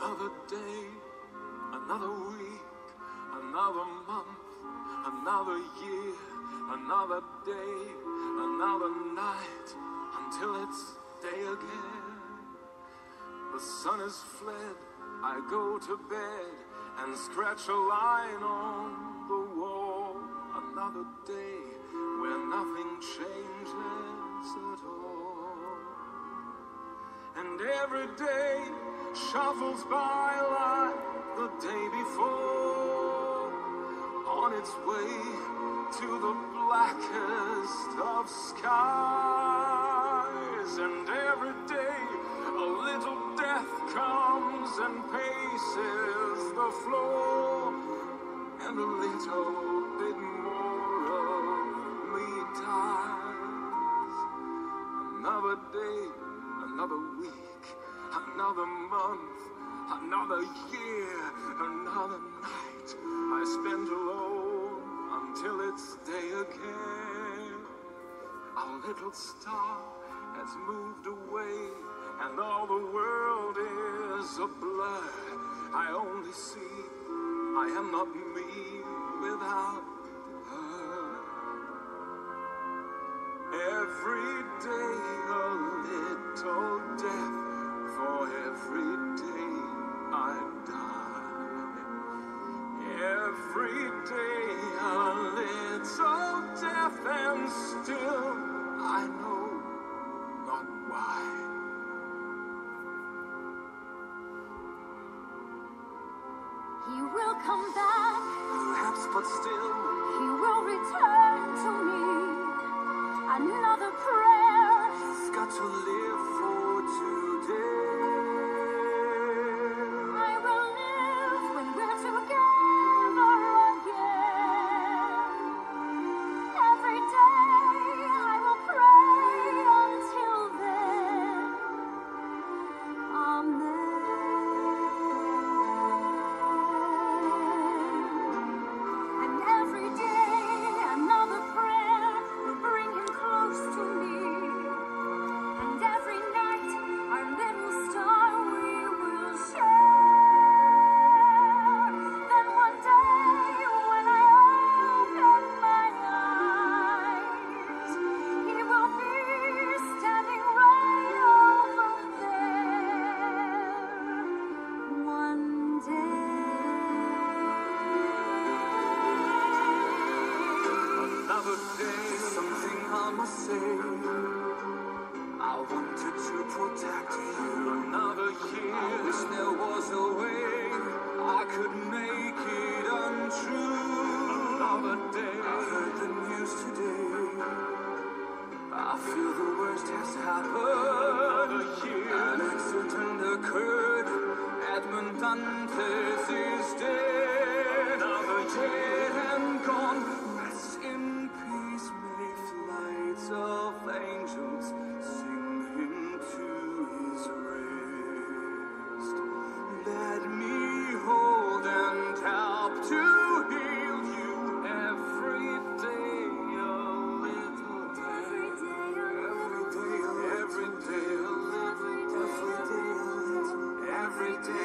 day, another week, another month, another year, another day, another night, until it's day again. The sun is fled, I go to bed and scratch a line on the wall. Another day where nothing changes at all. And every day shuffles by like the day before, on its way to the blackest of skies. And every day a little death comes and paces the floor, and a little bit more of me dies. Another day, another week, another month, another year, another night I spend alone until it's day again. Our little star has moved away, and all the world is a blur. I only see I am not me without her. Every day a little death every day I die. Every day a little death and still I know not why. He will come back, Perhaps, but still, he will return to me. Another prayer, must say. I wanted to protect you. Another year, I wish there was a way I could make it untrue. Another day, I heard the news today. I feel the worst has happened. Another year, an accident occurred. Edmond Dantès Every day,